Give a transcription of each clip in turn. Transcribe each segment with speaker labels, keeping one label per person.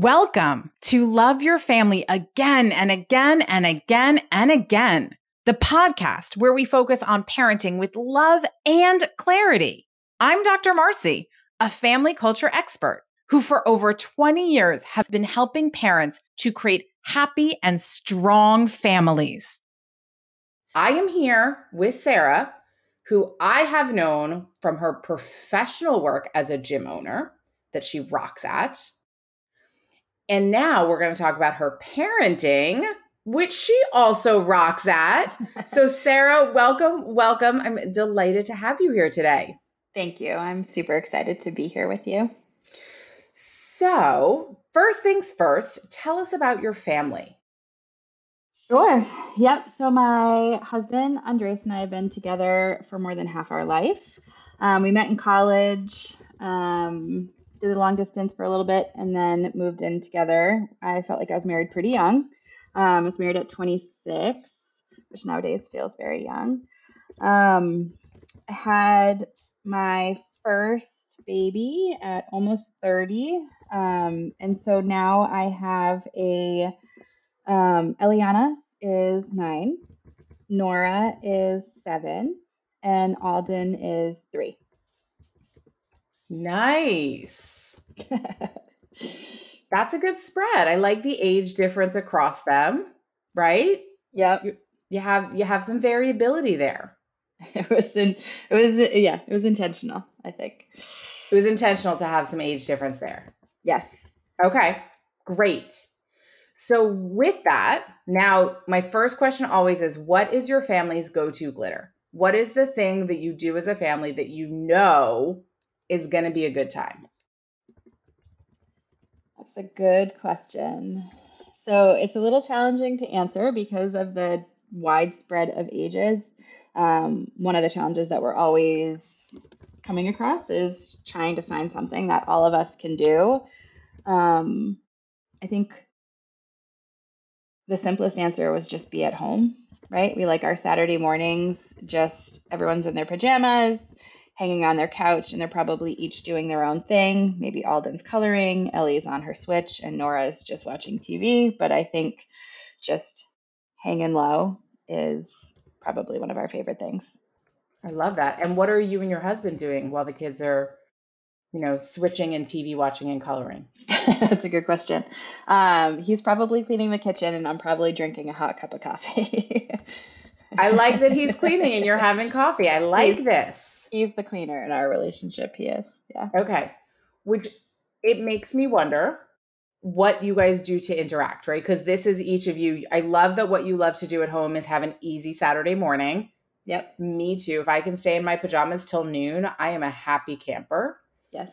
Speaker 1: Welcome to Love Your Family again and again and again and again, the podcast where we focus on parenting with love and clarity. I'm Dr. Marcie, a family culture expert who for over 20 years has been helping parents to create happy and strong families. I am here with Sarah, who I have known from her professional work as a gym owner that she rocks at and now we're going to talk about her parenting, which she also rocks at. so, Sarah, welcome, welcome. I'm delighted to have you here today.
Speaker 2: Thank you. I'm super excited to be here with you.
Speaker 1: So, first things first, tell us about your family.
Speaker 2: Sure. Yep. So, my husband, Andres, and I have been together for more than half our life. Um, we met in college. Um, did a long distance for a little bit and then moved in together. I felt like I was married pretty young. Um, I was married at 26, which nowadays feels very young. Um, I had my first baby at almost 30. Um, and so now I have a um, Eliana is nine, Nora is seven, and Alden is three.
Speaker 1: Nice. That's a good spread. I like the age difference across them, right?
Speaker 2: Yep.
Speaker 1: You, you have you have some variability there.
Speaker 2: It was in, it was yeah, it was intentional, I think.
Speaker 1: It was intentional to have some age difference there.
Speaker 2: Yes.
Speaker 1: Okay. Great. So with that, now my first question always is what is your family's go-to glitter? What is the thing that you do as a family that you know is going to be a good time?
Speaker 2: That's a good question. So it's a little challenging to answer because of the widespread of ages. Um, one of the challenges that we're always coming across is trying to find something that all of us can do. Um, I think the simplest answer was just be at home, right? We like our Saturday mornings, just everyone's in their pajamas, hanging on their couch and they're probably each doing their own thing. Maybe Alden's coloring, Ellie's on her Switch, and Nora's just watching TV. But I think just hanging low is probably one of our favorite things.
Speaker 1: I love that. And what are you and your husband doing while the kids are, you know, switching and TV watching and coloring?
Speaker 2: That's a good question. Um, he's probably cleaning the kitchen, and I'm probably drinking a hot cup of coffee.
Speaker 1: I like that he's cleaning and you're having coffee. I like
Speaker 2: he's,
Speaker 1: this.
Speaker 2: He's the cleaner in our relationship. He is. Yeah.
Speaker 1: Okay. Which it makes me wonder what you guys do to interact, right? Because this is each of you. I love that what you love to do at home is have an easy Saturday morning.
Speaker 2: Yep.
Speaker 1: Me too. If I can stay in my pajamas till noon, I am a happy camper.
Speaker 2: Yes.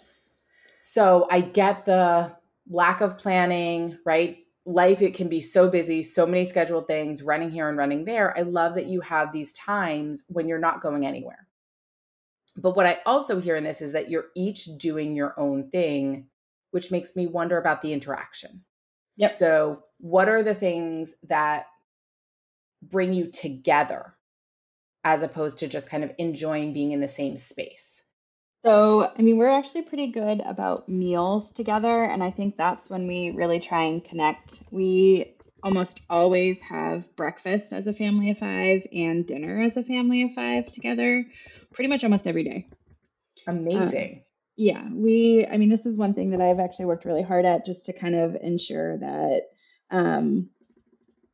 Speaker 1: So I get the lack of planning, right? Life, it can be so busy, so many scheduled things, running here and running there. I love that you have these times when you're not going anywhere. But what I also hear in this is that you're each doing your own thing, which makes me wonder about the interaction.
Speaker 2: Yep.
Speaker 1: So, what are the things that bring you together as opposed to just kind of enjoying being in the same space?
Speaker 2: So, I mean, we're actually pretty good about meals together. And I think that's when we really try and connect. We almost always have breakfast as a family of five and dinner as a family of five together pretty much almost every day.
Speaker 1: Amazing.
Speaker 2: yeah, we, I mean, this is one thing that I've actually worked really hard at just to kind of ensure that, um,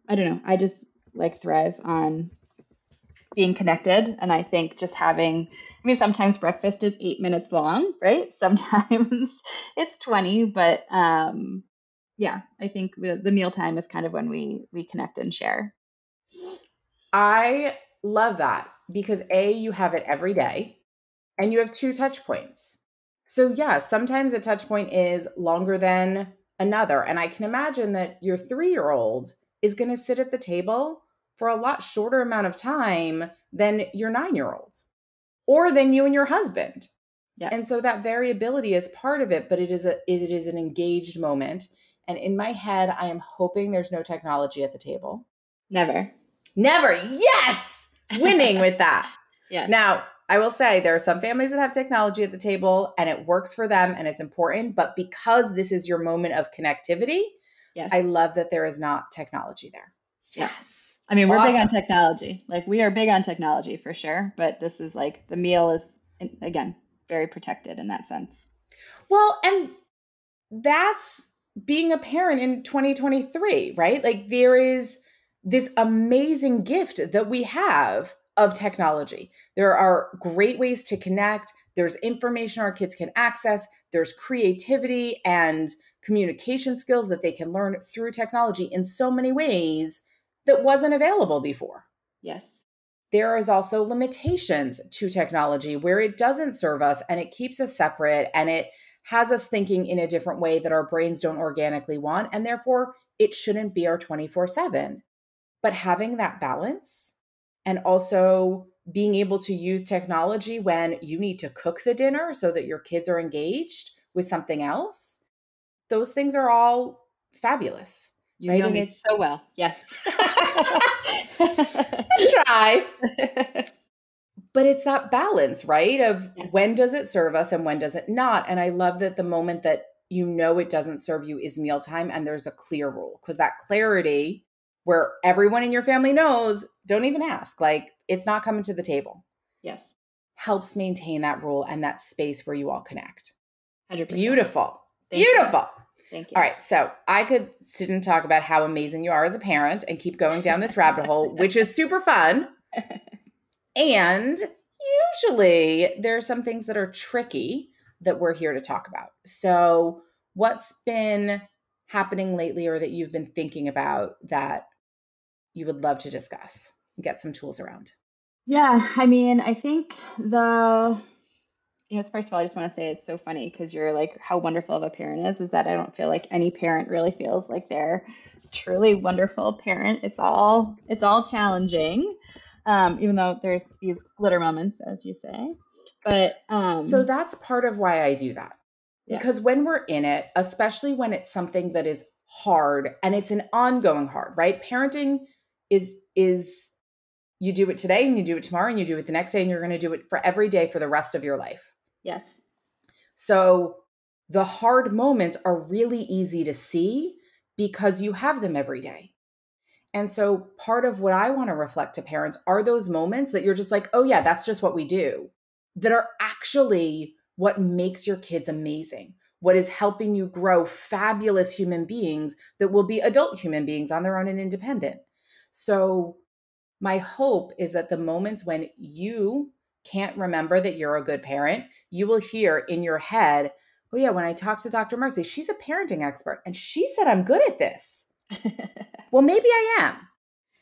Speaker 2: I don't know, I just like thrive on being connected. And I think just having, I mean, sometimes breakfast is eight minutes long, right? Sometimes it's 20, but, um, yeah, I think the, the meal time is kind of when we we connect and share.
Speaker 1: I love that because A, you have it every day and you have two touch points. So, yeah, sometimes a touch point is longer than another. And I can imagine that your three year old is going to sit at the table for a lot shorter amount of time than your nine year old or than you and your husband.
Speaker 2: Yeah.
Speaker 1: And so that variability is part of it, but it is a it is an engaged moment. And in my head, I am hoping there's no technology at the table.
Speaker 2: Never.
Speaker 1: Never. Yes winning with that.
Speaker 2: Yeah.
Speaker 1: Now, I will say there are some families that have technology at the table and it works for them and it's important. But because this is your moment of connectivity, yes. I love that there is not technology there.
Speaker 2: Yes. I mean, we're awesome. big on technology. Like, we are big on technology for sure. But this is like the meal is, again, very protected in that sense.
Speaker 1: Well, and that's being a parent in 2023, right? Like, there is this amazing gift that we have of technology. There are great ways to connect. There's information our kids can access. There's creativity and communication skills that they can learn through technology in so many ways that wasn't available before.
Speaker 2: Yes.
Speaker 1: There is also limitations to technology where it doesn't serve us and it keeps us separate and it has us thinking in a different way that our brains don't organically want. And therefore, it shouldn't be our 24 7. But having that balance and also being able to use technology when you need to cook the dinner so that your kids are engaged with something else those things are all fabulous
Speaker 2: you right? know me so well yes
Speaker 1: try but it's that balance right of yes. when does it serve us and when does it not and i love that the moment that you know it doesn't serve you is mealtime and there's a clear rule because that clarity where everyone in your family knows, don't even ask. Like it's not coming to the table.
Speaker 2: Yes.
Speaker 1: Helps maintain that rule and that space where you all connect.
Speaker 2: 100%.
Speaker 1: Beautiful. Thank Beautiful. You.
Speaker 2: Thank you.
Speaker 1: All right. So I could sit and talk about how amazing you are as a parent and keep going down this rabbit hole, which is super fun. and usually there are some things that are tricky that we're here to talk about. So, what's been happening lately or that you've been thinking about that you would love to discuss get some tools around?
Speaker 2: Yeah, I mean, I think the yes, first of all, I just want to say it's so funny because you're like how wonderful of a parent is, is that I don't feel like any parent really feels like they're truly wonderful parent. It's all it's all challenging. Um, even though there's these glitter moments, as you say. But um
Speaker 1: so that's part of why I do that. Yeah. Because when we're in it, especially when it's something that is hard and it's an ongoing hard, right? Parenting is is you do it today and you do it tomorrow and you do it the next day and you're going to do it for every day for the rest of your life.
Speaker 2: Yes.
Speaker 1: So the hard moments are really easy to see because you have them every day. And so part of what I want to reflect to parents are those moments that you're just like, "Oh yeah, that's just what we do." That are actually what makes your kids amazing. What is helping you grow fabulous human beings that will be adult human beings on their own and independent. So, my hope is that the moments when you can't remember that you're a good parent, you will hear in your head, oh, yeah, when I talked to Dr. Marcie, she's a parenting expert and she said I'm good at this. well, maybe I am.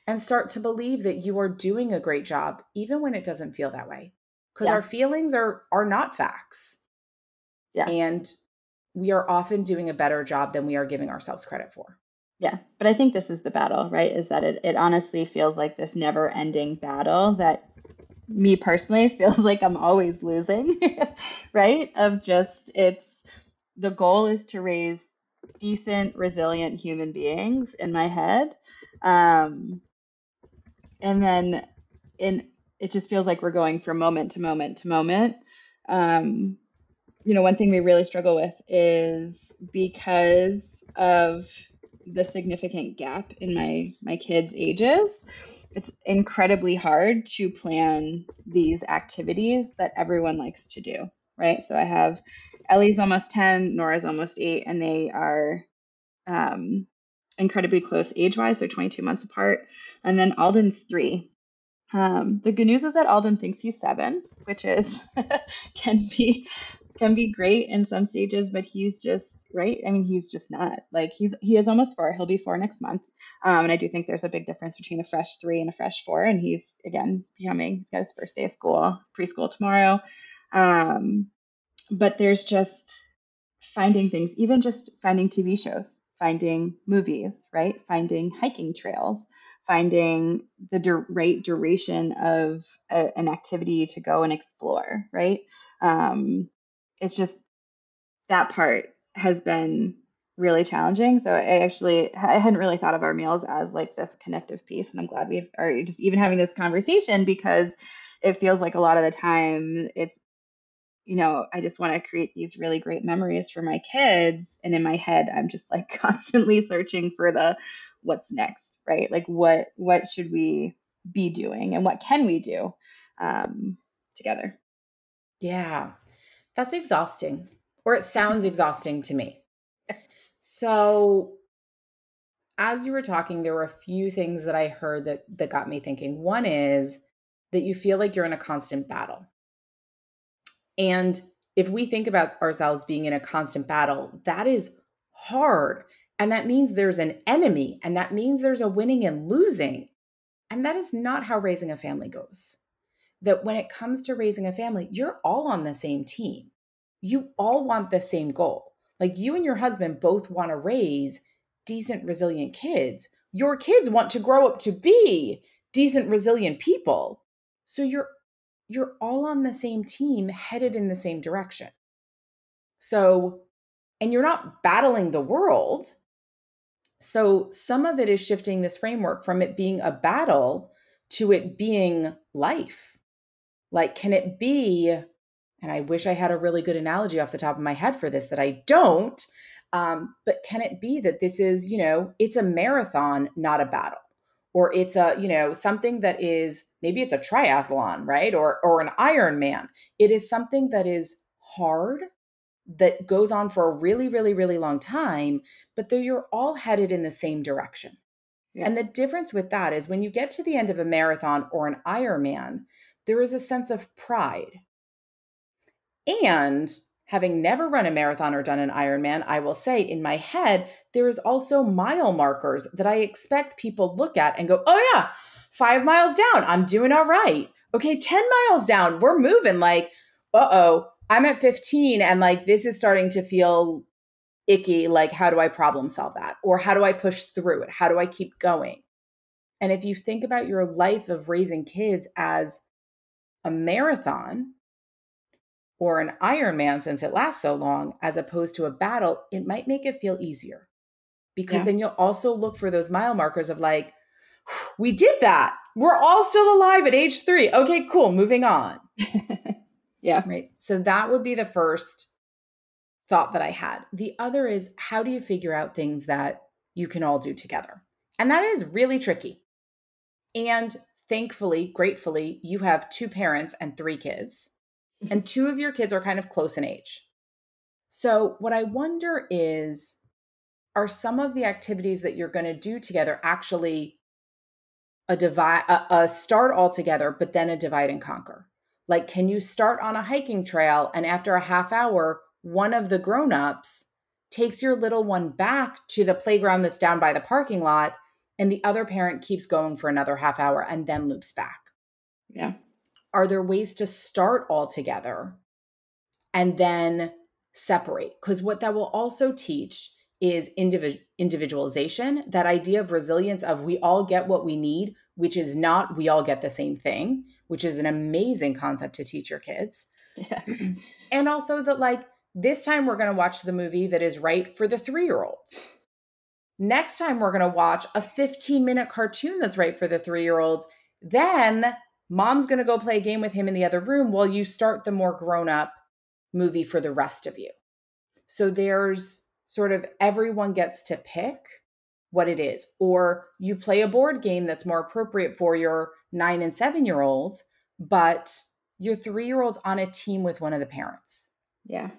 Speaker 1: And start to believe that you are doing a great job, even when it doesn't feel that way. Because yeah. our feelings are are not facts.
Speaker 2: Yeah.
Speaker 1: And we are often doing a better job than we are giving ourselves credit for.
Speaker 2: Yeah, but I think this is the battle, right? Is that it, it honestly feels like this never ending battle that me personally feels like I'm always losing, right? Of just, it's the goal is to raise decent, resilient human beings in my head. Um, and then in it just feels like we're going from moment to moment to moment. Um, you know, one thing we really struggle with is because of the significant gap in my my kids' ages, it's incredibly hard to plan these activities that everyone likes to do, right? So I have Ellie's almost 10, Nora's almost 8 and they are um, incredibly close age-wise. They're 22 months apart. And then Alden's 3. Um, the good news is that Alden thinks he's 7, which is can be can be great in some stages, but he's just right. I mean, he's just not like he's he is almost four. He'll be four next month, um, and I do think there's a big difference between a fresh three and a fresh four. And he's again becoming he's got his first day of school, preschool tomorrow. Um, but there's just finding things, even just finding TV shows, finding movies, right? Finding hiking trails, finding the dur- right duration of a, an activity to go and explore, right? Um, it's just that part has been really challenging. So I actually I hadn't really thought of our meals as like this connective piece, and I'm glad we've are just even having this conversation because it feels like a lot of the time it's you know, I just want to create these really great memories for my kids. And in my head, I'm just like constantly searching for the what's next, right? Like what what should we be doing and what can we do um, together?
Speaker 1: Yeah, that's exhausting, or it sounds exhausting to me. So, as you were talking, there were a few things that I heard that that got me thinking. One is that you feel like you're in a constant battle. And if we think about ourselves being in a constant battle, that is hard. And that means there's an enemy, and that means there's a winning and losing. And that is not how raising a family goes. That when it comes to raising a family, you're all on the same team. You all want the same goal. Like you and your husband both want to raise decent, resilient kids. Your kids want to grow up to be decent, resilient people. So you're you're all on the same team headed in the same direction. So, and you're not battling the world. So, some of it is shifting this framework from it being a battle to it being life. Like, can it be, and I wish I had a really good analogy off the top of my head for this that I don't, um, but can it be that this is, you know, it's a marathon, not a battle? or it's a you know something that is maybe it's a triathlon right or or an ironman it is something that is hard that goes on for a really really really long time but though you're all headed in the same direction yeah. and the difference with that is when you get to the end of a marathon or an ironman there is a sense of pride and having never run a marathon or done an Ironman, I will say in my head, there is also mile markers that I expect people look at and go, oh, yeah, five miles down, I'm doing all right. Okay, 10 miles down, we're moving. Like, uh oh, I'm at 15 and like this is starting to feel icky. Like, how do I problem solve that? Or how do I push through it? How do I keep going? And if you think about your life of raising kids as a marathon, or an Ironman since it lasts so long, as opposed to a battle, it might make it feel easier. Because yeah. then you'll also look for those mile markers of like, we did that. We're all still alive at age three. Okay, cool. Moving on.
Speaker 2: yeah.
Speaker 1: Right. So that would be the first thought that I had. The other is how do you figure out things that you can all do together? And that is really tricky. And thankfully, gratefully, you have two parents and three kids mm-hmm. and two of your kids are kind of close in age. So, what I wonder is are some of the activities that you're going to do together actually a divide a, a start all together but then a divide and conquer like can you start on a hiking trail and after a half hour one of the grown-ups takes your little one back to the playground that's down by the parking lot and the other parent keeps going for another half hour and then loops back
Speaker 2: yeah
Speaker 1: are there ways to start all together and then separate? Because what that will also teach is individ- individualization, that idea of resilience of we all get what we need, which is not we all get the same thing, which is an amazing concept to teach your kids. Yeah. and also that like this time we're going to watch the movie that is right for the 3-year-olds. Next time we're going to watch a 15 minute cartoon that's right for the 3-year-olds. Then mom's going to go play a game with him in the other room while you start the more grown up movie for the rest of you. So there's sort of everyone gets to pick what it is. Or you play a board game that's more appropriate for your nine and seven year olds, but your three year old's on a team with one of the parents.
Speaker 2: Yeah.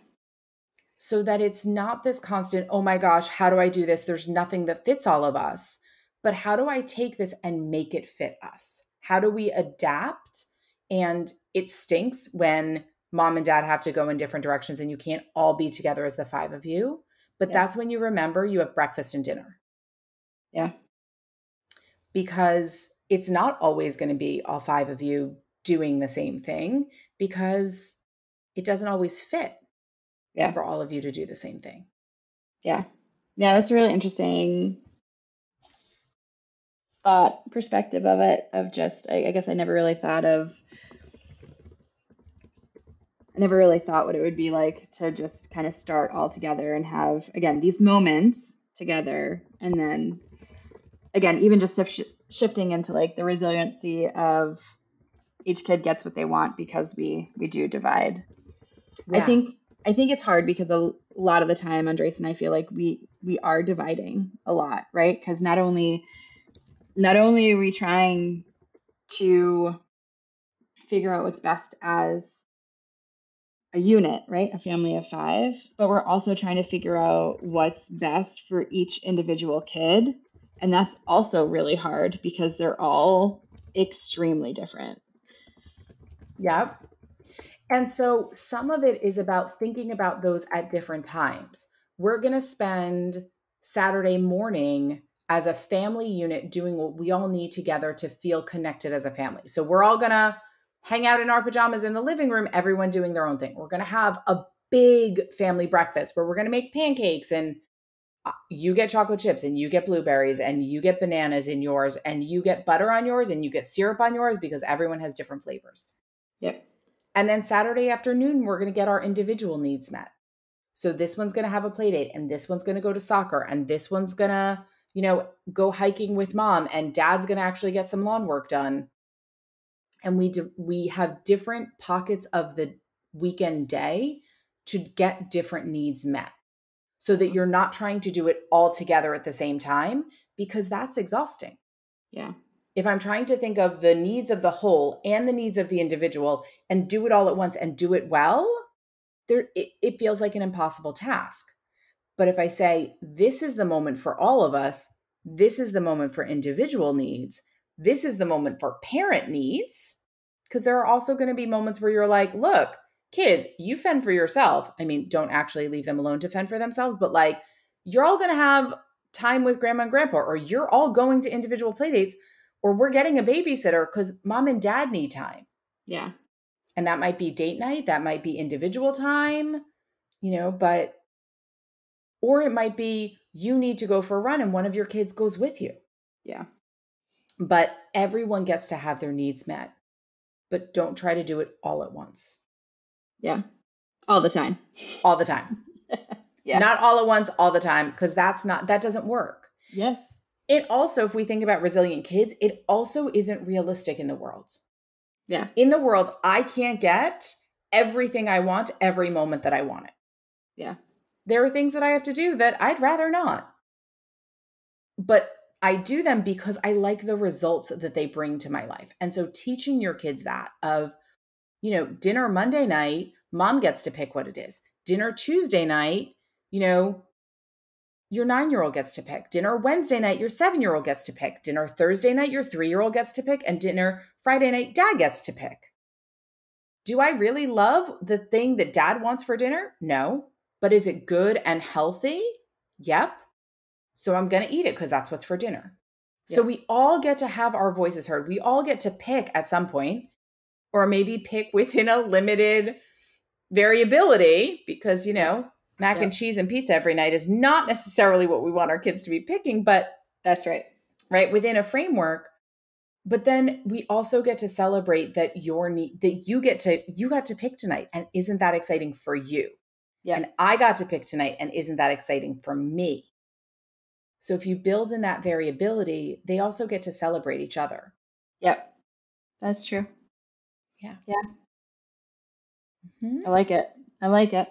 Speaker 1: So that it's not this constant, oh my gosh, how do I do this? There's nothing that fits all of us. But how do I take this and make it fit us? how do we adapt? And it stinks when mom and dad have to go in different directions and you can't all be together as the five of you. But yeah. that's when you remember you have breakfast and dinner.
Speaker 2: Yeah.
Speaker 1: Because it's not always going to be all five of you doing the same thing because it doesn't always fit
Speaker 2: yeah.
Speaker 1: for all of you to do the same thing.
Speaker 2: Yeah. Yeah, that's a really interesting thought perspective of it of just I, I guess I never really thought of I never really thought what it would be like to just kind of start all together and have again these moments together and then again even just sh- shifting into like the resiliency of each kid gets what they want because we we do divide.
Speaker 1: Yeah.
Speaker 2: I think I think it's hard because a lot of the time Andres and I feel like we we are dividing a lot, right? Because not only not only are we trying to figure out what's best as a unit, right? A family of five, but we're also trying to figure out what's best for each individual kid. And that's also really hard because they're all extremely different.
Speaker 1: Yep. And so some of it is about thinking about those at different times. We're going to spend Saturday morning as a family unit doing what we all need together to feel connected as a family. So we're all going to hang out in our pajamas in the living room, everyone doing their own thing. We're going to have a big family breakfast where we're going to make pancakes and uh, you get chocolate chips and you get blueberries and you get bananas in yours and you get butter on yours and you get syrup on yours because everyone has different flavors.
Speaker 2: Yep.
Speaker 1: And then Saturday afternoon, we're going to get our individual needs met. So this one's going to have a play date and this one's going to go to soccer and this one's going to, you know, go hiking with mom and dad's going to actually get some lawn work done. And we do, we have different pockets of the weekend day to get different needs met. So that you're not trying to do it all together at the same time because that's exhausting.
Speaker 2: Yeah
Speaker 1: if I'm trying to think of the needs of the whole and the needs of the individual and do it all at once and do it well, there it, it, feels like an impossible task. But if I say this is the moment for all of us, this is the moment for individual needs, this is the moment for parent needs, because there are also going to be moments where you're like, look, kids, you fend for yourself. I mean, don't actually leave them alone to fend for themselves, but like you're all going to have time with grandma and grandpa, or you're all going to individual play dates or we're getting a babysitter because mom and dad need time.
Speaker 2: Yeah.
Speaker 1: And that might be date night, that might be individual time, you know, but, or it might be you need to go for a run and one of your kids goes with you.
Speaker 2: Yeah.
Speaker 1: But everyone gets to have their needs met, but don't try to do it all at once.
Speaker 2: Yeah. All the time.
Speaker 1: All the time. yeah. Not all at once, all the time, because that's not, that doesn't work.
Speaker 2: Yes
Speaker 1: it also, if we think about resilient kids, it also isn't realistic in the world.
Speaker 2: Yeah.
Speaker 1: In the world, I can't get everything I want every moment that I want it.
Speaker 2: Yeah.
Speaker 1: There are things that I have to do that I'd rather not. But I do them because I like the results that they bring to my life. And so teaching your kids that of, you know, dinner Monday night, mom gets to pick what it is. Dinner Tuesday night, you know, your nine year old gets to pick. Dinner Wednesday night, your seven year old gets to pick. Dinner Thursday night, your three year old gets to pick. And dinner Friday night, dad gets to pick. Do I really love the thing that dad wants for dinner? No. But is it good and healthy? Yep. So I'm going to eat it because that's what's for dinner. Yep. So we all get to have our voices heard. We all get to pick at some point, or maybe pick within a limited variability because, you know, mac and cheese and pizza every night is not necessarily what we want our kids to be picking, but
Speaker 2: that's right.
Speaker 1: Right within a framework. But then we also get to celebrate that your need that you get to you got to pick tonight and isn't that exciting for you?
Speaker 2: Yeah.
Speaker 1: And I got to pick tonight and isn't that exciting for me? So if you build in that variability, they also get to celebrate each other.
Speaker 2: Yep. That's true.
Speaker 1: Yeah.
Speaker 2: Yeah. Mm-hmm. I like it. I like it.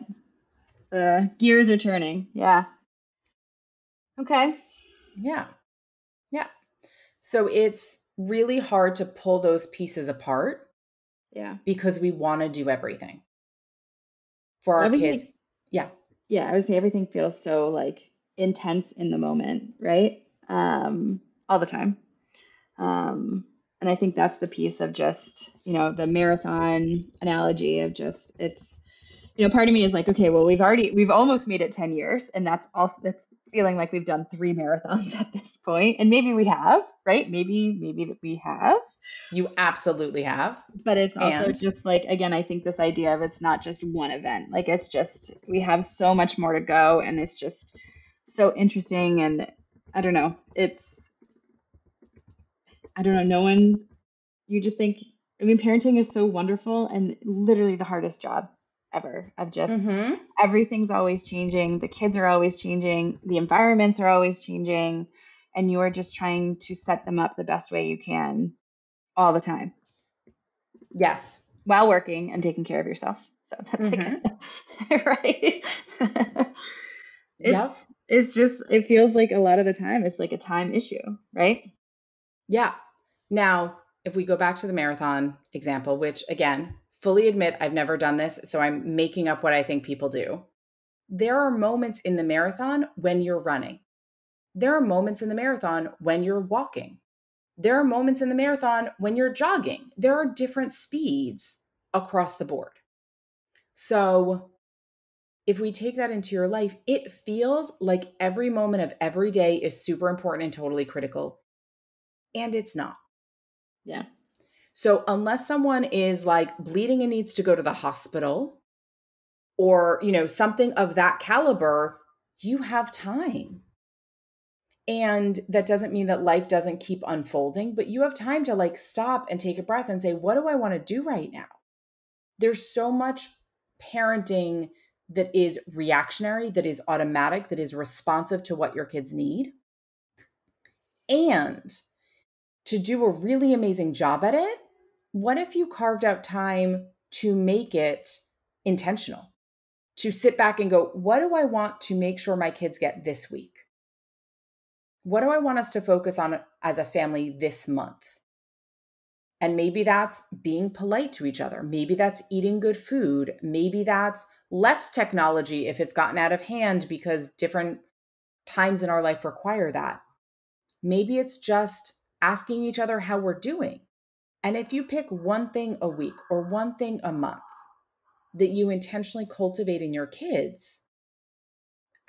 Speaker 2: The gears are turning. Yeah. Okay.
Speaker 1: Yeah. Yeah. So it's really hard to pull those pieces apart.
Speaker 2: Yeah.
Speaker 1: Because we want to do everything for our everything, kids. Yeah.
Speaker 2: Yeah. I would say everything feels so like intense in the moment, right? Um, all the time. Um, and I think that's the piece of just, you know, the marathon analogy of just it's you know, part of me is like, okay, well, we've already, we've almost made it 10 years. And that's also, that's feeling like we've done three marathons at this point. And maybe we have, right? Maybe, maybe that we have.
Speaker 1: You absolutely have.
Speaker 2: But it's also and... just like, again, I think this idea of it's not just one event. Like it's just, we have so much more to go. And it's just so interesting. And I don't know, it's, I don't know, no one, you just think, I mean, parenting is so wonderful and literally the hardest job ever of just mm-hmm. everything's always changing the kids are always changing the environments are always changing and you are just trying to set them up the best way you can all the time
Speaker 1: Yes.
Speaker 2: While working and taking care of yourself. So that's mm-hmm. like, right. it's, yep. it's just, it feels like a lot of the time it's like a time issue, right?
Speaker 1: Yeah. Now, if we go back to the marathon example, which again, fully admit I've never done this, so I'm making up what I think people do. There are moments in the marathon when you're running. There are moments in the marathon when you're walking. There are moments in the marathon when you're jogging. There are different speeds across the board. So, if we take that into your life, it feels like every moment of every day is super important and totally critical. And it's not.
Speaker 2: Yeah.
Speaker 1: So, unless someone is like bleeding and needs to go to the hospital or, you know, something of that caliber, you have time. And that doesn't mean that life doesn't keep unfolding, but you have time to like stop and take a breath and say, what do I want to do right now? There's so much parenting that is reactionary, that is automatic, that is responsive to what your kids need. And to do a really amazing job at it, what if you carved out time to make it intentional? To sit back and go, what do I want to make sure my kids get this week? what do I want us to focus on as a family this month? And maybe that's being polite to each other. Maybe that's eating good food. Maybe that's less technology if it's gotten out of hand because different times in our life require that. Maybe it's just asking each other how we're doing. And if you pick one thing a week or one thing a month that you intentionally cultivate in your kids,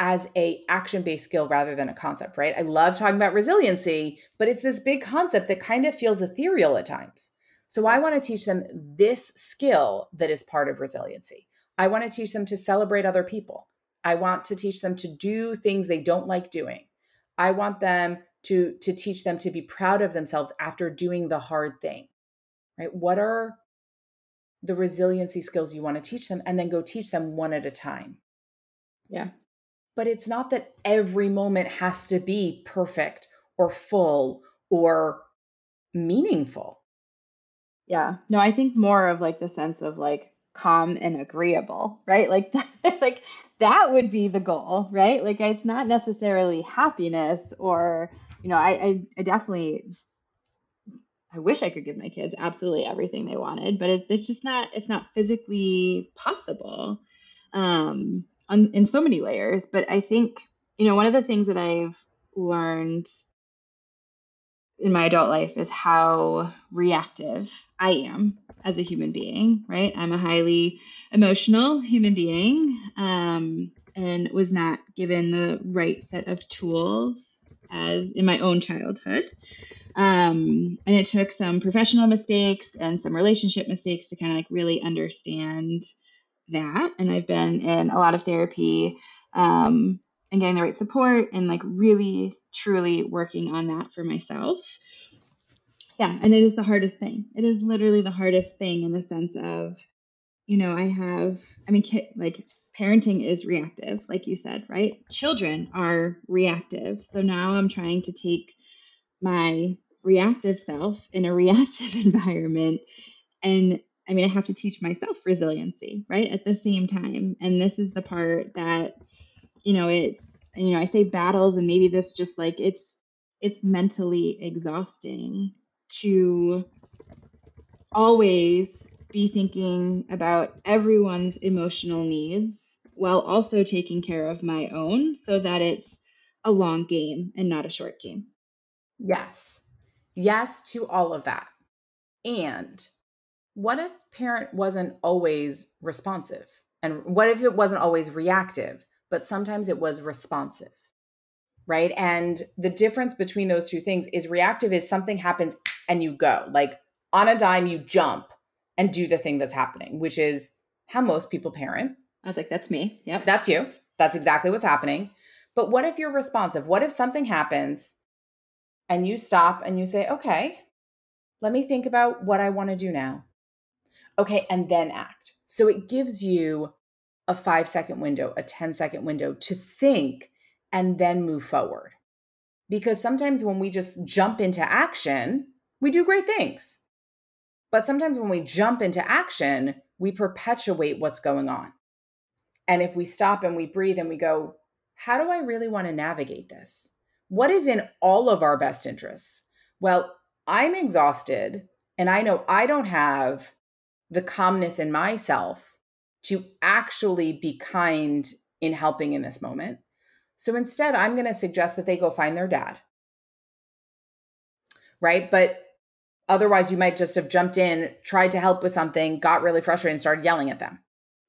Speaker 1: as a action based skill rather than a concept, right? I love talking about resiliency, but it's this big concept that kind of feels ethereal at times. So I want to teach them this skill that is part of resiliency. I want to teach them to celebrate other people. I want to teach them to do things they don't like doing. I want them to to teach them to be proud of themselves after doing the hard thing. Right? What are the resiliency skills you want to teach them and then go teach them one at a time.
Speaker 2: Yeah.
Speaker 1: But it's not that every moment has to be perfect or full or meaningful.
Speaker 2: Yeah. No, I think more of like the sense of like calm and agreeable, right? Like that, like that would be the goal, right? Like it's not necessarily happiness or, you know, I, I, I definitely I wish I could give my kids absolutely everything they wanted, but it, it's just not it's not physically possible. Um, on in so many layers. But I think, you know, one of the things that I've learned in my adult life is how reactive I am as a human being, right? I'm a highly emotional human being um, and was not given the right set of tools as in my own childhood. Um, and it took some professional mistakes and some relationship mistakes to kind of like really understand that. And I've been in a lot of therapy um, and getting the right support and like really, truly working on that for myself. Yeah. And it is the hardest thing. It is literally the hardest thing in the sense of, you know, I have, I mean, like parenting is reactive, like you said, right? Children are reactive. So now I'm trying to take my reactive self in a reactive environment and I mean, I have to teach myself resiliency, right? At the same time. And this is the part that, you know, it's, you know, I say battles and maybe this just like it's, it's mentally exhausting to always be thinking about everyone's emotional needs while also taking care of my own so that it's a long game and not a short game.
Speaker 1: Yes. Yes to all of that. And what if parent wasn't always responsive? And what if it wasn't always reactive, but sometimes it was responsive? Right. And the difference between those two things is reactive is something happens and you go. Like on a dime, you jump and do the thing that's happening, which is how most people parent.
Speaker 2: I was like, that's me. Yep.
Speaker 1: That's you. That's exactly what's happening. But what if you're responsive? What if something happens and you stop and you say, okay, let me think about what I want to do now. Okay, and then act. So it gives you a five second window, a 10 second window to think and then move forward. Because sometimes when we just jump into action, we do great things. But sometimes when we jump into action, we perpetuate what's going on. And if we stop and we breathe and we go, how do I really want to navigate this? What is in all of our best interests? Well, I'm exhausted and I know I don't have the calmness in myself to actually be kind in helping in this moment. So instead, I'm going to suggest that they go find their dad. Right. But otherwise, you might just have jumped in, tried to help with something, got really frustrated, and started yelling at them.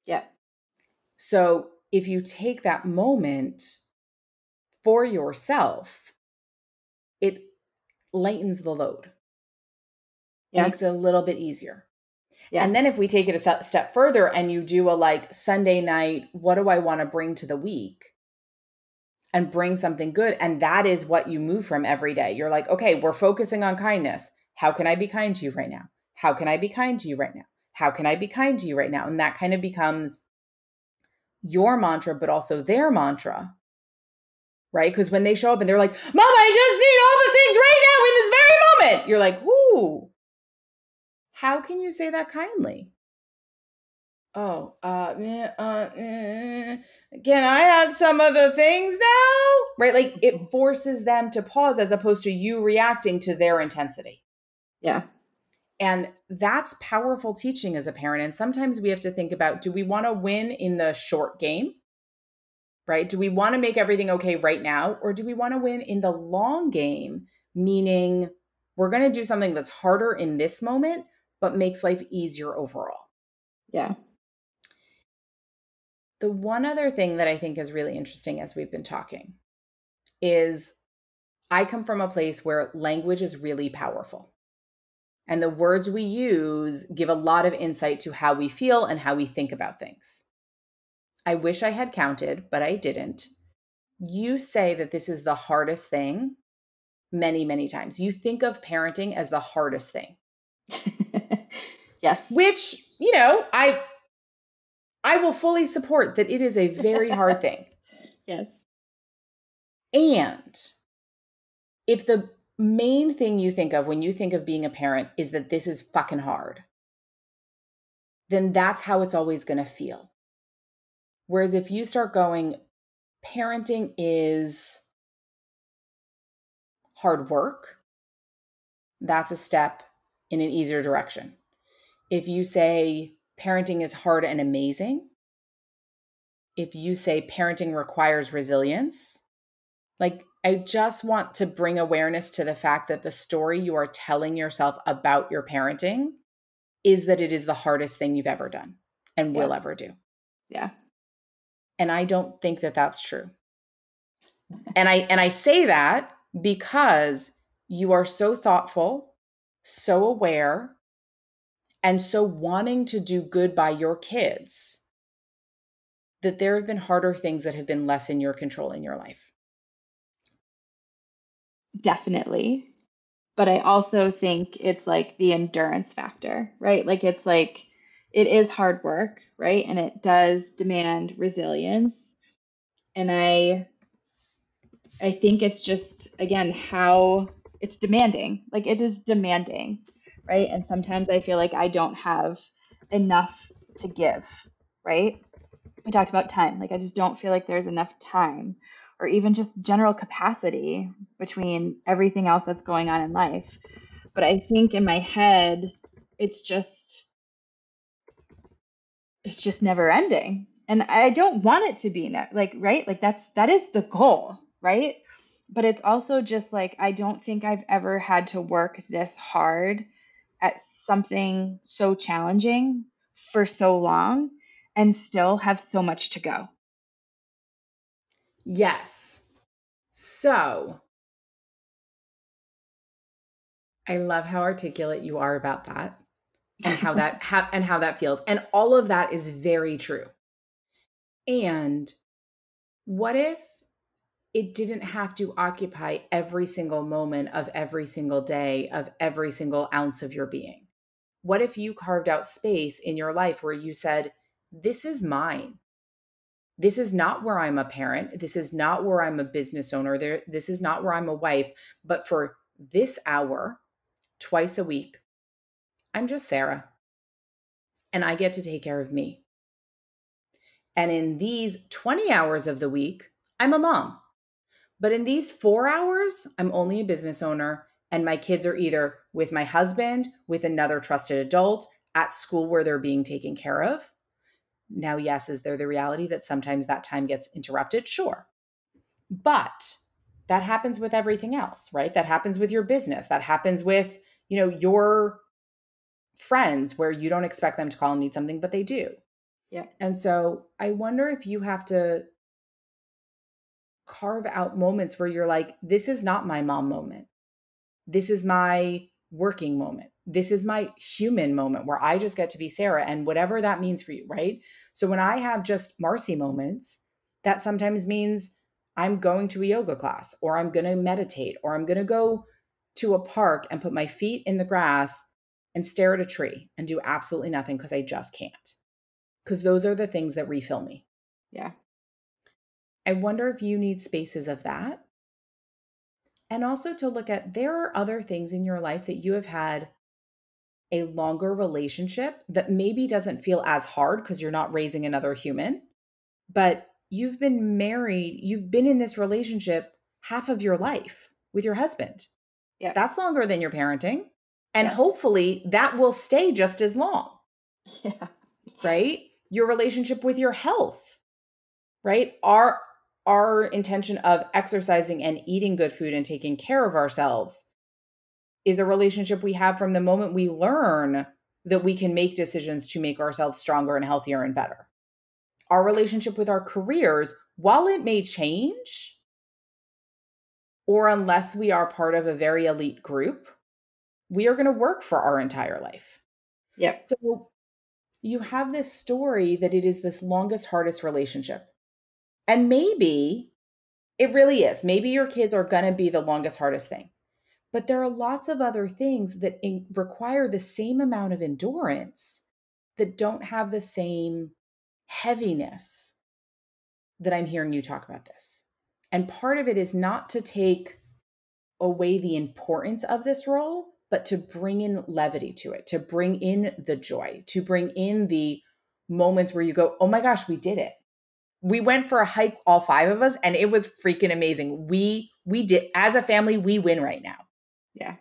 Speaker 2: Yeah.
Speaker 1: So if you take that moment for yourself, it lightens the load. Yeah. It makes it a little bit easier. Yeah. And then if we take it a step further and you do a like Sunday night, what do I want to bring to the week? And bring something good. And that is what you move from every day. You're like, okay, we're focusing on kindness. How can I be kind to you right now? How can I be kind to you right now? How can I be kind to you right now? And that kind of becomes your mantra, but also their mantra. Right? Because when they show up and they're like, Mom, I just need all the things right now in this very moment. You're like, Ooh, how can you say that kindly? Oh, uh, uh, eh, can I have some of the things now? Right? Like it forces them to pause as opposed to you reacting to their intensity.
Speaker 2: Yeah.
Speaker 1: And that's powerful teaching as a parent. And sometimes we have to think about do we want to win in the short game? Right? Do we want to make everything okay right now? Or do we want to win in the long game? Meaning we're going to do something that's harder in this moment, but makes life easier overall.
Speaker 2: Yeah.
Speaker 1: The one other thing that I think is really interesting as we've been talking is I come from a place where language is really powerful. And the words we use give a lot of insight to how we feel and how we think about things. I wish I had counted, but I didn't. You say that this is the hardest thing many, many times. You think of parenting as the hardest thing.
Speaker 2: Yes.
Speaker 1: Which, you know, I I will fully support that it is a very hard thing.
Speaker 2: Yes.
Speaker 1: And if the main thing you think of when you think of being a parent is that this is fucking hard, then that's how it's always going to feel. Whereas if you start going, parenting is hard work, that's a step in an easier direction if you say parenting is hard and amazing, if you say parenting requires resilience, like I just want to bring awareness to the fact that the story you are telling yourself about your parenting is that it is the hardest thing you've ever done and yeah. will ever do.
Speaker 2: Yeah.
Speaker 1: And I don't think that that's true. and I and I say that because you are so thoughtful, so aware, and so wanting to do good by your kids that there have been harder things that have been less in your control in your life.
Speaker 2: Definitely. But I also think it's like the endurance factor, right? Like it's like it is hard work, right? And it does demand resilience. And I I think it's just again how it's demanding. Like it is demanding right? And sometimes I feel like I don't have enough to give, right? We talked about time. Like I just don't feel like there's enough time or even just general capacity between everything else that's going on in life. But I think in my head, it's just it's just never ending. And I don't want it to be ne- like right? Like that's that is the goal, right? But it's also just like I don't think I've ever had to work this hard at something so challenging for so long and still have so much to go.
Speaker 1: Yes. So I love how articulate you are about that and how that ha- and how that feels. And all of that is very true. And what if it didn't have to occupy every single moment of every single day of every single ounce of your being. What if you carved out space in your life where you said, This is mine? This is not where I'm a parent. This is not where I'm a business owner. There, this is not where I'm a wife. But for this hour, twice a week, I'm just Sarah, and I get to take care of me. And in these 20 hours of the week, I'm a mom. But in these four hours, I'm only a business owner, and my kids are either with my husband, with another trusted adult, at school where they're being taken care of. Now, yes, is there the reality that sometimes that time gets interrupted? Sure. But that happens with everything else, right? That happens with your business. That happens with, you know, your friends where you don't expect them to call and need something, but they do.
Speaker 2: Yeah.
Speaker 1: And so I wonder if you have to carve out moments where you're like, this is not my mom moment. This is my working moment. This is my human moment where I just get to be Sarah and whatever that means for you, right? So when I have just Marcie moments, that sometimes means I'm going to a yoga class or I'm going to meditate or I'm going to go to a park and put my feet in the grass and stare at a tree and do absolutely nothing because I just can't. Because those are the things that refill me.
Speaker 2: Yeah.
Speaker 1: I wonder if you need spaces of that. And also to look at there are other things in your life that you have had a longer relationship that maybe doesn't feel as hard because you're not raising another human, but you've been married, you've been in this relationship half of your life with your husband.
Speaker 2: Yeah.
Speaker 1: That's longer than your parenting. And hopefully that will stay just as long,
Speaker 2: Yeah.
Speaker 1: right? Your relationship with your health, right? Our our intention of exercising and eating good food and taking care of ourselves is a relationship we have from the moment we learn that we can make decisions to make ourselves stronger and healthier and better. Our relationship with our careers, while it may change, or unless we are part of a very elite group, we are going to work for our entire life.
Speaker 2: Yep.
Speaker 1: So you have this story that it is this longest, hardest relationship. And maybe it really is. Maybe your kids are going to be the longest, hardest thing. But there are lots of other things that in- require the same amount of endurance that don't have the same heaviness that I'm hearing you talk about this. And part of it is not to take away the importance of this role, but to bring in levity to it, to bring in the joy, to bring in the moments where you go, oh my gosh, we did it. We went for a hike, all five of us, and it was freaking amazing. We we did as a family, we win right now.
Speaker 2: Yeah.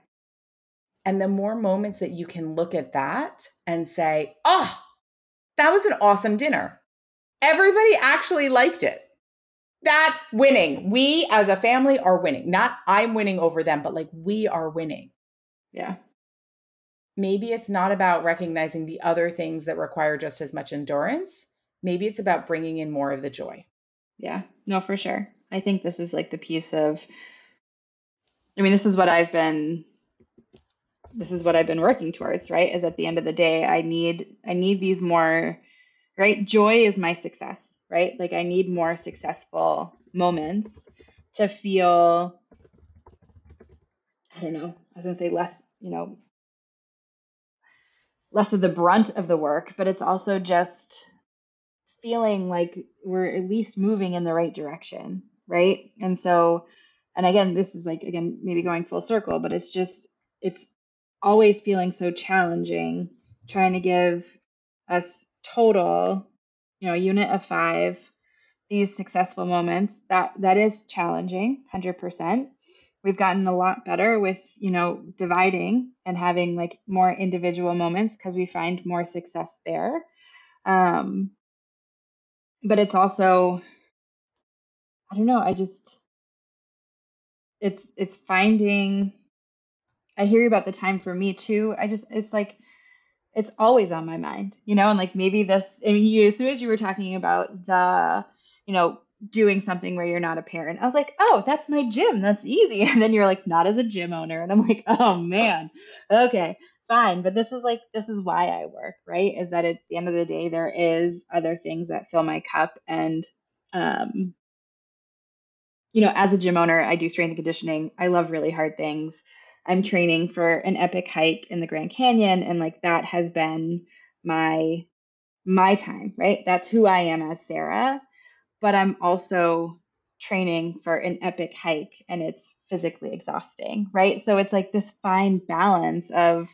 Speaker 1: And the more moments that you can look at that and say, oh, that was an awesome dinner. Everybody actually liked it. That winning. We as a family are winning. Not I'm winning over them, but like we are winning.
Speaker 2: Yeah.
Speaker 1: Maybe it's not about recognizing the other things that require just as much endurance. Maybe it's about bringing in more of the joy.
Speaker 2: Yeah. No, for sure. I think this is like the piece of I mean, this is what I've been this is what I've been working towards, right? Is at the end of the day, I need I need these more right? Joy is my success, right? Like I need more successful moments to feel I don't know, I was gonna say less, you know, less of the brunt of the work, but it's also just feeling like we're at least moving in the right direction, right? And so, and again, this is like, again, maybe going full circle, but it's just, it's always feeling so challenging trying to give us total, you know, unit of five, these successful moments. That that is challenging, 100%. We've gotten a lot better with, you know, dividing and having like more individual moments because we find more success there. Um, but it's also i don't know i just it's it's finding i hear you about the time for me too i just it's like it's always on my mind you know and like maybe this i mean you, as soon as you were talking about the you know doing something where you're not a parent. I was like oh that's my gym. That's easy. And then you're like not as a gym owner. And i'm like oh man. Okay fine. But this is like this is why i work right? Is that at the end of the day there is other things that fill my cup. And um you know as a gym owner i do strength and conditioning. I love really hard things. I'm training for an epic hike in the grand canyon. And like that has been my my time right? That's who i am as sarah but i'm also training for an epic hike and it's physically exhausting right? So it's like this fine balance of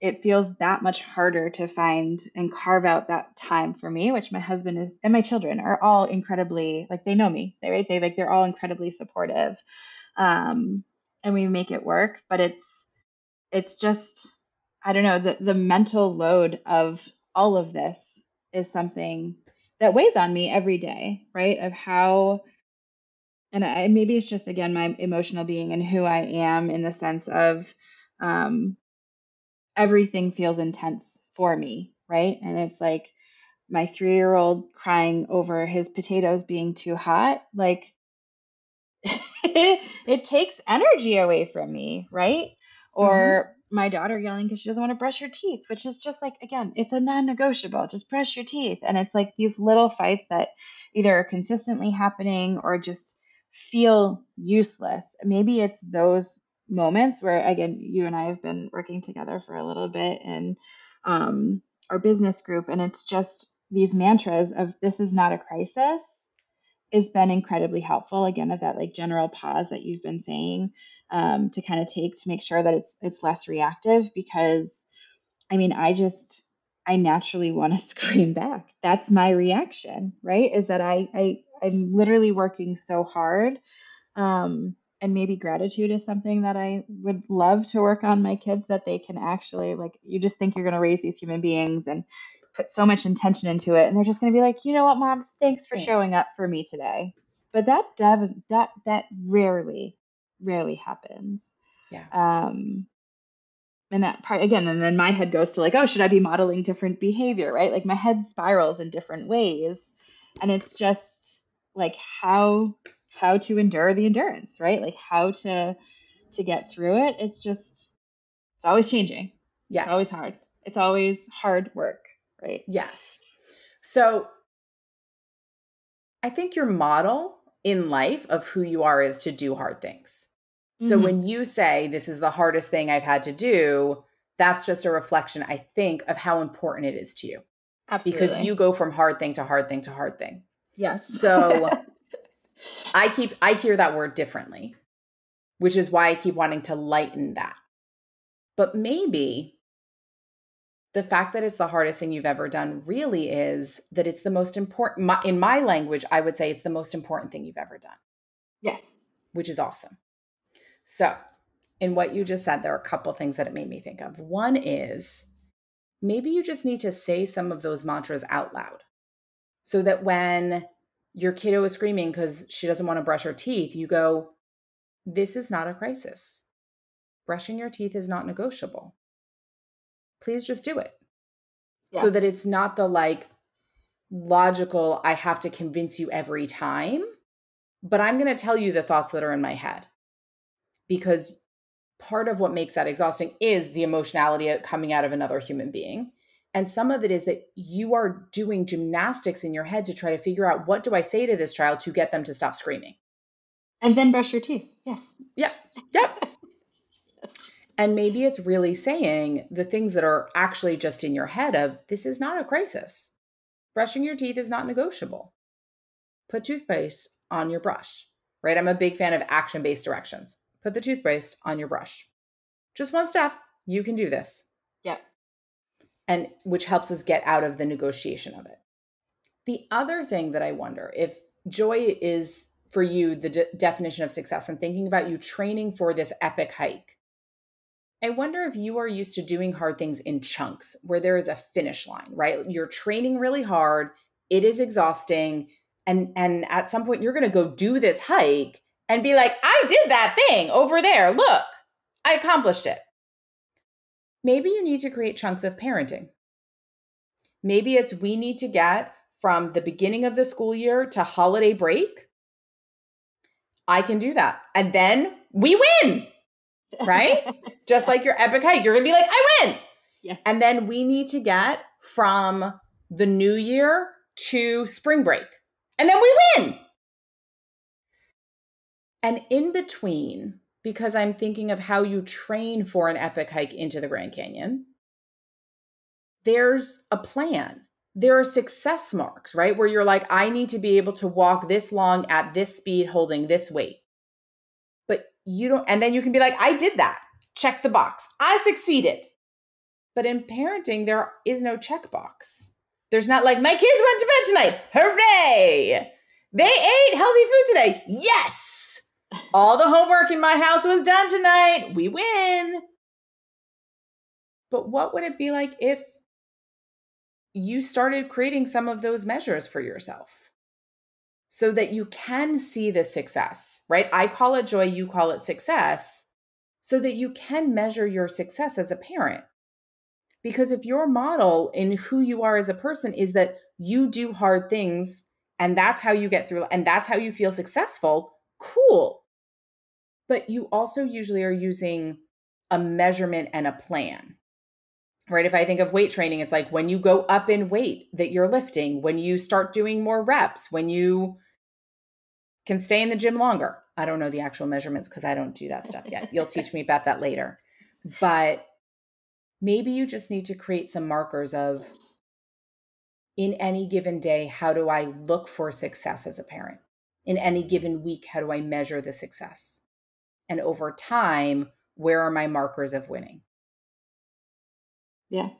Speaker 2: it feels that much harder to find and carve out that time for me which my husband is and my children are all incredibly like they know me they right? They like they're all incredibly supportive um and we make it work but it's it's just i don't know the the mental load of all of this is something that weighs on me every day right of how and I, maybe it's just again my emotional being and who i am in the sense of um everything feels intense for me, right? And it's like my three year old crying over his potatoes being too hot. Like, it takes energy away from me, right? Or mm-hmm. My daughter yelling because she doesn't want to brush her teeth, which is just like, again, it's a non negotiable. Just brush your teeth. And it's like these little fights that either are consistently happening or just feel useless. Maybe it's those moments where again you and I have been working together for a little bit in um, our business group and it's just these mantras of this is not a crisis has been incredibly helpful again of that like general pause that you've been saying um, to kind of take to make sure that it's it's less reactive because I mean I just I naturally want to scream back. That's my reaction right is that I I I'm literally working so hard um, and maybe gratitude is something that I would love to work on my kids that they can actually like you just think you're going to raise these human beings and put so much intention into it and they're just going to be like, "You know what, mom? Thanks for showing up for me today." But that dev that that rarely rarely happens.
Speaker 1: Yeah.
Speaker 2: Um and that part again and then my head goes to like, "Oh, should I be modeling different behavior?" right? Like my head spirals in different ways. And it's just like how how to endure the endurance, right? Like how to to get through it. It's just it's always changing.
Speaker 1: Yeah.
Speaker 2: It's always hard. It's always hard work, right?
Speaker 1: Yes. So I think your model in life of who you are is to do hard things. So mm-hmm. when you say this is the hardest thing I've had to do, that's just a reflection, I think, of how important it is to you.
Speaker 2: Absolutely.
Speaker 1: Because you go from hard thing to hard thing to hard thing.
Speaker 2: Yes.
Speaker 1: So I keep I hear that word differently, which is why I keep wanting to lighten that. But maybe the fact that it's the hardest thing you've ever done really is that it's the most important in my language I would say it's the most important thing you've ever done.
Speaker 2: Yes.
Speaker 1: Which is awesome. So, in what you just said there are a couple things that it made me think of. One is maybe you just need to say some of those mantras out loud. So that when your kiddo is screaming because she doesn't want to brush her teeth, you go, This is not a crisis. Brushing your teeth is not negotiable. Please just do it. Yeah. So that it's not the like logical, I have to convince you every time, but I'm going to tell you the thoughts that are in my head. Because part of what makes that exhausting is the emotionality coming out of another human being. And some of it is that you are doing gymnastics in your head to try to figure out what do I say to this child to get them to stop screaming.
Speaker 2: And then brush your teeth. Yes.
Speaker 1: Yep. Yep. and maybe it's really saying the things that are actually just in your head of this is not a crisis. Brushing your teeth is not negotiable. Put toothpaste on your brush. Right? I'm a big fan of action-based directions. Put the toothpaste on your brush. Just one step. You can do this.
Speaker 2: Yep
Speaker 1: and which helps us get out of the negotiation of it. The other thing that I wonder if joy is for you the de- definition of success and thinking about you training for this epic hike. I wonder if you are used to doing hard things in chunks where there is a finish line, right? You're training really hard, it is exhausting, and and at some point you're going to go do this hike and be like, "I did that thing over there. Look, I accomplished it." maybe you need to create chunks of parenting. Maybe it's we need to get from the beginning of the school year to holiday break. I can do that. And then we win, right? Just like your epic hike, you're going to be like, I win.
Speaker 2: Yeah.
Speaker 1: And then we need to get from the new year to spring break. And then we win. And in between, because I'm thinking of how you train for an epic hike into the Grand Canyon. There's a plan. There are success marks, right? Where you're like, I need to be able to walk this long at this speed, holding this weight. You don't, and then you can be like, I did that. Check the box. I succeeded. But in parenting, there is no checkbox. There's not like, my kids went to bed tonight. Hooray! They ate healthy food today. Yes! All the homework in my house was done tonight. We win. But what would it be like if you started creating some of those measures for yourself so that you can see the success, right? I call it joy, you call it success, so that you can measure your success as a parent. Because if your model in who you are as a person is that you do hard things and that's how you get through and that's how you feel successful, cool. But you also usually are using a measurement and a plan. Right? If I think of weight training, it's like when you go up in weight that you're lifting, when you start doing more reps, when you can stay in the gym longer. I don't know the actual measurements because I don't do that stuff yet. You'll teach me about that later. But maybe you just need to create some markers of in any given day, how do I look for success as a parent? In any given week, how do I measure the success? And over time, where are my markers of winning?
Speaker 2: Yeah.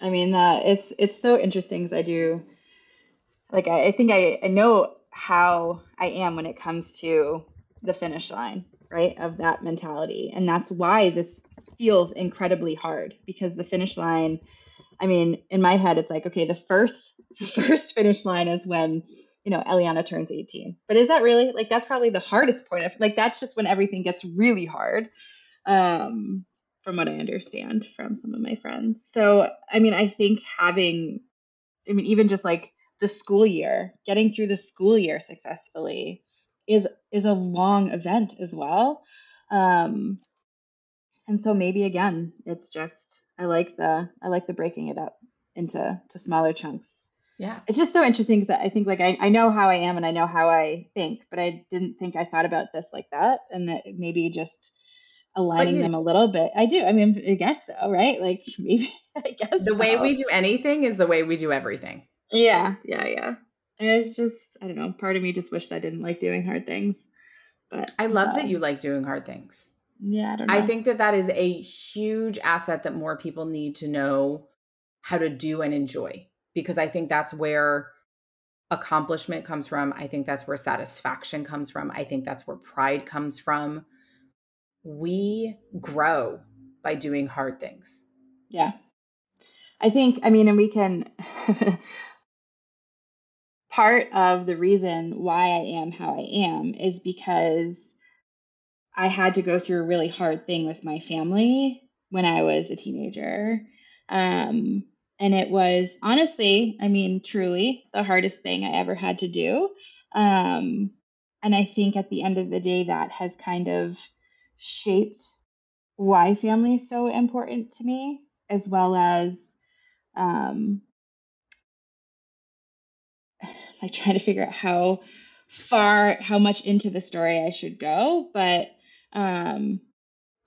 Speaker 2: I mean, uh, it's it's so interesting because I do, like, I, I think I, I know how I am when it comes to the finish line, right? Of that mentality. And that's why this feels incredibly hard because the finish line, I mean, in my head, it's like, okay, the first the first finish line is when, you know, Eliana turns 18. But is that really like that's probably the hardest point of like that's just when everything gets really hard. Um, from what I understand from some of my friends. So I mean, I think having I mean, even just like the school year, getting through the school year successfully is is a long event as well. Um, and so maybe again, it's just I like the I like the breaking it up into to smaller chunks.
Speaker 1: Yeah.
Speaker 2: It's just so interesting because I think like I, I know how I am and I know how I think, but I didn't think I thought about this like that. And that maybe just aligning you, them a little bit. I do. I mean, I guess so, right? Like maybe I guess
Speaker 1: the so. way we do anything is the way we do everything.
Speaker 2: Yeah, yeah, yeah. It's just I don't know. Part of me just wished I didn't like doing hard things, but
Speaker 1: I love that um, you like doing hard things.
Speaker 2: Yeah, I don't know.
Speaker 1: I think that that is a huge asset that more people need to know how to do and enjoy because I think that's where accomplishment comes from. I think that's where satisfaction comes from. I think that's where pride comes from. We grow by doing hard things.
Speaker 2: Yeah. I think, I mean, and we can, part of the reason why I am how I am is because I had to go through a really hard thing with my family when I was a teenager. Um, and it was honestly, I mean, truly the hardest thing I ever had to do. Um, and I think at the end of the day, that has kind of shaped why family is so important to me, as well as um, like trying to figure out how far, how much into the story I should go. But um,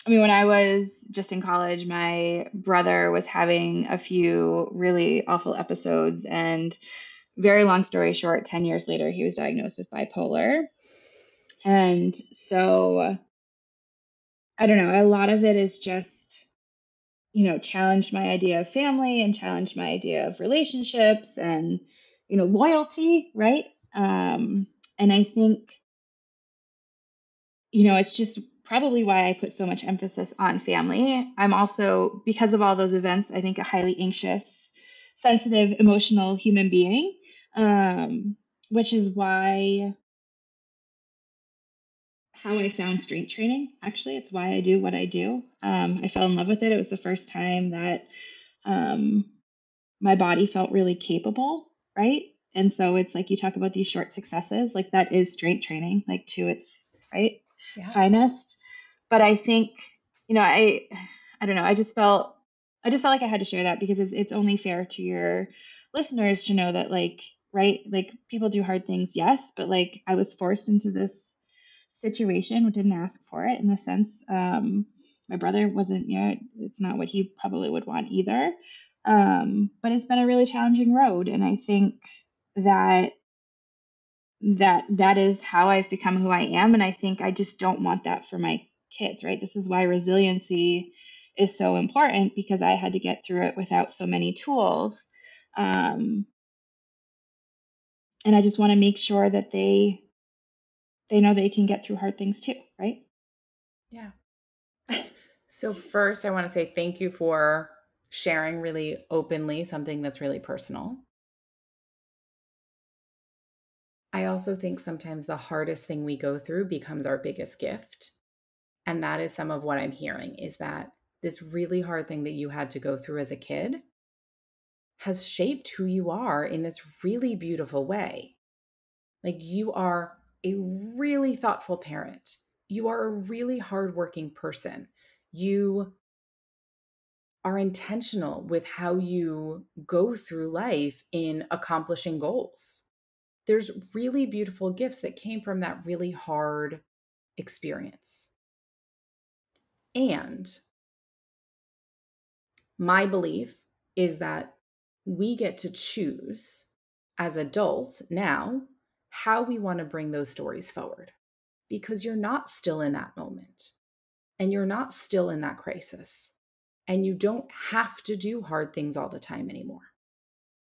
Speaker 2: I mean, when I was just in college, my brother was having a few really awful episodes. And very long story short, 10 years later, he was diagnosed with bipolar. And so I don't know, a lot of it is just, you know, challenged my idea of family and challenged my idea of relationships and, you know, loyalty, right? Um, and I think, you know, it's just probably why I put so much emphasis on family. I'm also, because of all those events, I think a highly anxious, sensitive, emotional human being, um, which is why how I found strength training. Actually, it's why I do what I do. Um, I fell in love with it. It was the first time that um, my body felt really capable, right? And so it's like you talk about these short successes, like that is strength training, like to its right yeah. finest. But I think, you know, I I don't know, I just felt I just felt like I had to share that because it's it's only fair to your listeners to know that like right like people do hard things yes but like i was forced into this situation didn't ask for it in the sense um my brother wasn't you know it's not what he probably would want either um but it's been a really challenging road and i think that that that is how I've become who I am and I think I just don't want that for my kids, right? This is why resiliency is so important because I had to get through it without so many tools. Um, and I just want to make sure that they they know they can get through hard things too, right?
Speaker 1: Yeah. so first I want to say thank you for sharing really openly something that's really personal. I also think sometimes the hardest thing we go through becomes our biggest gift. And that is some of what I'm hearing is that this really hard thing that you had to go through as a kid has shaped who you are in this really beautiful way. Like you are a really thoughtful parent. You are a really hardworking person. You are intentional with how you go through life in accomplishing goals. There's really beautiful gifts that came from that really hard experience. And my belief is that we get to choose as adults now how we want to bring those stories forward because you're not still in that moment and you're not still in that crisis and you don't have to do hard things all the time anymore.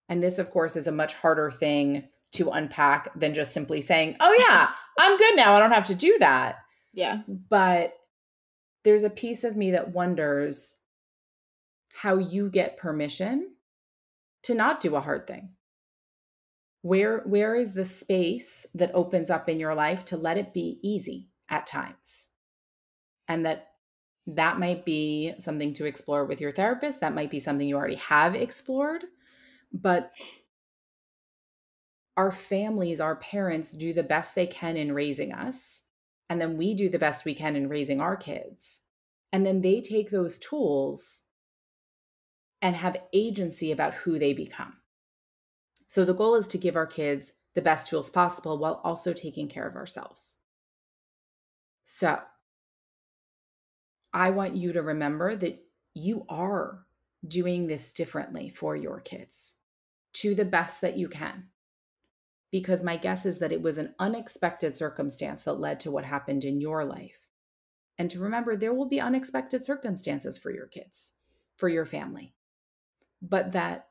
Speaker 1: And this, of course, is a much harder thing to unpack than just simply saying, oh, yeah, I'm good now. I don't have to do that.
Speaker 2: Yeah.
Speaker 1: But there's a piece of me that wonders how you get permission to not do a hard thing where where is the space that opens up in your life to let it be easy at times and that that might be something to explore with your therapist. That might be something you already have explored. But our families our parents do the best they can in raising us and then we do the best we can in raising our kids. And then they take those tools and have agency about who they become. So the goal is to give our kids the best tools possible while also taking care of ourselves. So I want you to remember that you are doing this differently for your kids to the best that you can. Because my guess is that it was an unexpected circumstance that led to what happened in your life. And to remember, there will be unexpected circumstances for your kids, for your family, but that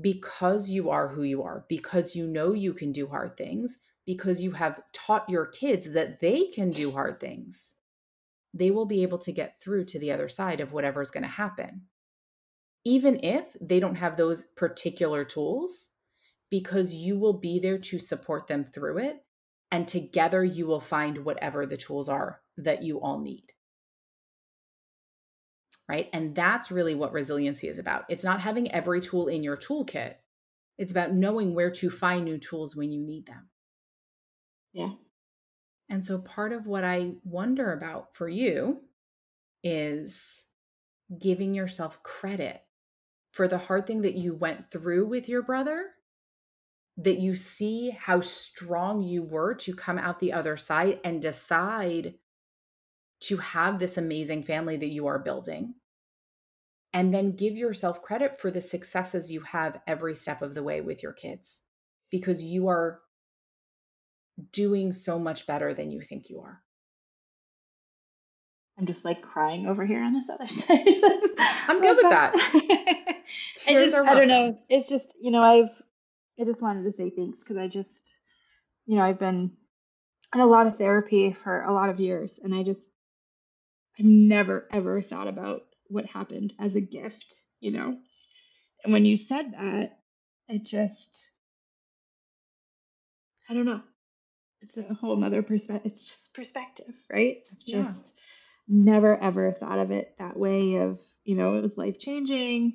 Speaker 1: because you are who you are, because you know you can do hard things, because you have taught your kids that they can do hard things, they will be able to get through to the other side of whatever's going to happen. Even if they don't have those particular tools, because you will be there to support them through it. And together you will find whatever the tools are that you all need right? And that's really what resiliency is about. It's not having every tool in your toolkit, it's about knowing where to find new tools when you need them.
Speaker 2: Yeah.
Speaker 1: And so part of what I wonder about for you is giving yourself credit for the hard thing that you went through with your brother, that you see how strong you were to come out the other side and decide to have this amazing family that you are building. And then give yourself credit for the successes you have every step of the way with your kids because you are doing so much better than you think you are.
Speaker 2: I'm just like crying over here on this other side.
Speaker 1: I'm good with that.
Speaker 2: I just, I don't know. It's just, you know, I've, I just wanted to say thanks because I just, you know, I've been in a lot of therapy for a lot of years and I just I've never ever thought about what happened as a gift, you know? And when you said that, it just, I don't know. It's a whole nother perspective. It's just perspective, right? I've
Speaker 1: yeah.
Speaker 2: just never ever thought of it that way of, you know, it was life changing.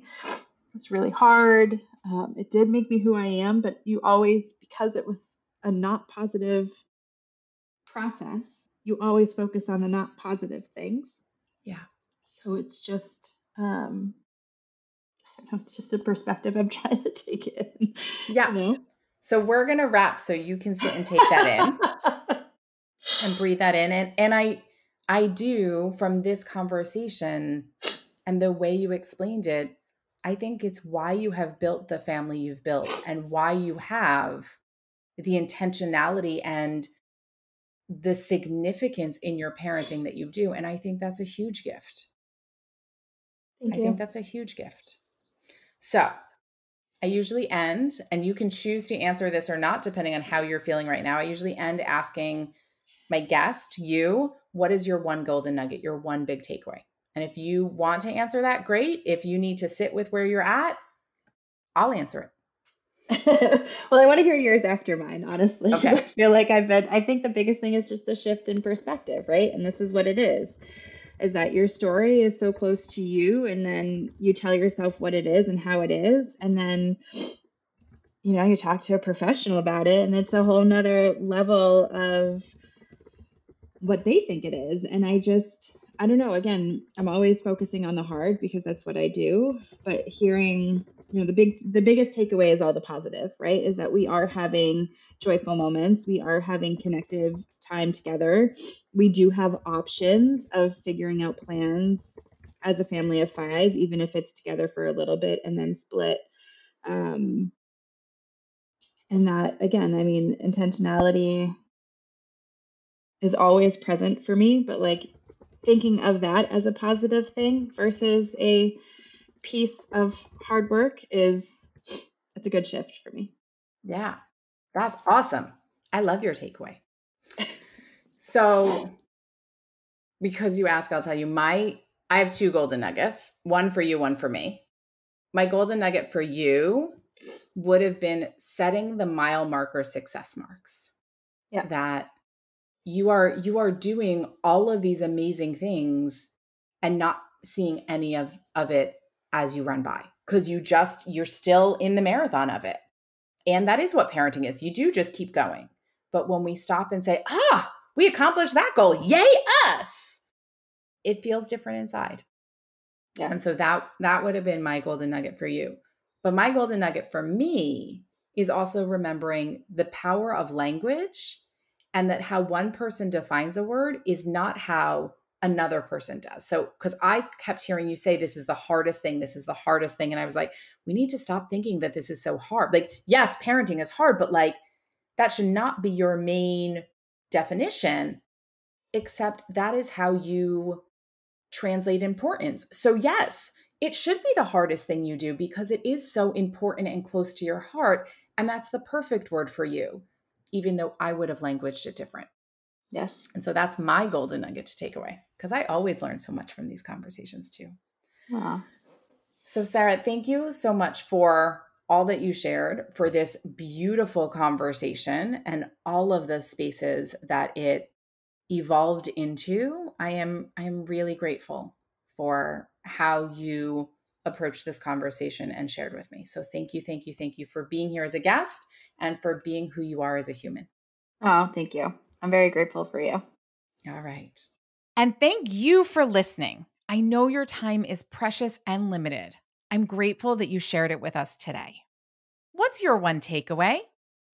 Speaker 2: It's really hard. Um, it did make me who I am, but you always, because it was a not positive process, you always focus on the not positive things.
Speaker 1: Yeah.
Speaker 2: So it's just, um, I don't know, it's just a perspective I'm trying to take in.
Speaker 1: Yeah. You know? So we're going to wrap so you can sit and take that in and breathe that in. And, and I, I do from this conversation and the way you explained it, I think it's why you have built the family you've built and why you have the intentionality and the significance in your parenting that you do. And I think that's a huge gift.
Speaker 2: Thank
Speaker 1: I
Speaker 2: you.
Speaker 1: think that's a huge gift. So I usually end, and you can choose to answer this or not, depending on how you're feeling right now. I usually end asking my guest, you, what is your one golden nugget, your one big takeaway? And if you want to answer that, great. If you need to sit with where you're at, I'll answer it.
Speaker 2: well, I want to hear yours after mine, honestly.
Speaker 1: Okay.
Speaker 2: I feel like I've been, I think the biggest thing is just the shift in perspective, right? And this is what it is, is that your story is so close to you, and then you tell yourself what it is and how it is, and then, you know, you talk to a professional about it, and it's a whole nother level of what they think it is. And I just, I don't know, again, I'm always focusing on the hard because that's what I do, but hearing you know the big the biggest takeaway is all the positive right is that we are having joyful moments we are having connective time together we do have options of figuring out plans as a family of five even if it's together for a little bit and then split um and that again i mean intentionality is always present for me but like thinking of that as a positive thing versus a piece of hard work is it's a good shift for me.
Speaker 1: Yeah, that's awesome. I love your takeaway. So, because you ask, I'll tell you my I have two golden nuggets, one for you, one for me. My golden nugget for you would have been setting the mile marker success marks.
Speaker 2: Yeah.
Speaker 1: That you are you are doing all of these amazing things and not seeing any of of it as you run by because you just you're still in the marathon of it. And that is what parenting is. You do just keep going. But when we stop and say, "Ah, we accomplished that goal. Yay us." It feels different inside.
Speaker 2: Yeah.
Speaker 1: And so that that would have been my golden nugget for you. But my golden nugget for me is also remembering the power of language and that how one person defines a word is not how another person does. So, because I kept hearing you say, this is the hardest thing, this is the hardest thing. And I was like, we need to stop thinking that this is so hard. Like, yes, parenting is hard, but like, that should not be your main definition, except that is how you translate importance. So, yes, it should be the hardest thing you do because it is so important and close to your heart. And that's the perfect word for you, even though I would have languaged it different.
Speaker 2: Yes.
Speaker 1: And so that's my golden nugget to take away because I always learn so much from these conversations too. So, Sarah, thank you so much for all that you shared, for this beautiful conversation and all of the spaces that it evolved into. I am I am really grateful for how you approached this conversation and shared with me. So thank you, thank you, thank you for being here as a guest and for being who you are as a human.
Speaker 2: Oh, thank you. I'm very grateful for you.
Speaker 1: All right.
Speaker 3: And thank you for listening. I know your time is precious and limited. I'm grateful that you shared it with us today. What's your one takeaway?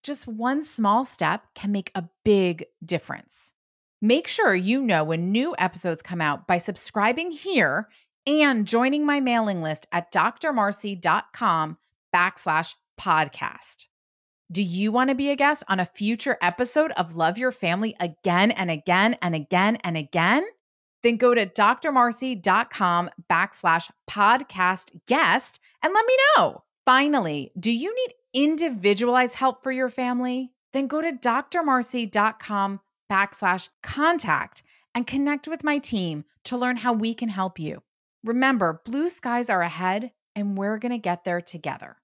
Speaker 3: Just one small step can make a big difference. Make sure you know when new episodes come out by subscribing here and joining my mailing list at drmarcie.com backslash podcast. Do you want to be a guest on a future episode of Love Your Family again and again and again and again? Then go to drmarcie.com backslash podcast guest and let me know. Finally, do you need individualized help for your family? Then go to drmarcie.com backslash contact and connect with my team to learn how we can help you. Remember, blue skies are ahead and we're going to get there together.